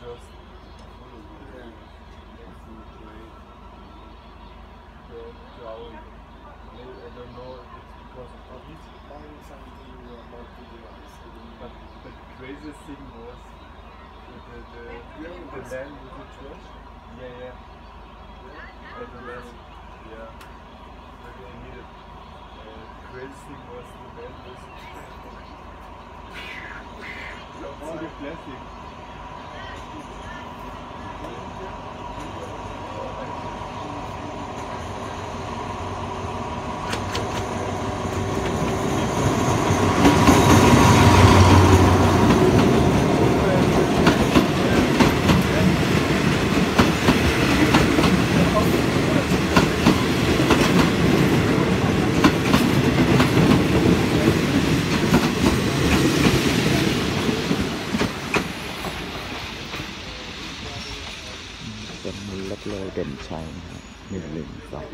Just yeah. Maybe, I don't know if it's because of COVID. Something about the. But the craziest thing was the, the, the, the the. Yeah, yeah. the yeah. The craziest thing was the the plastic. เป็นมูลเล็กเลยเด่นชัยนะครับหนึ่งหนึ่งสอง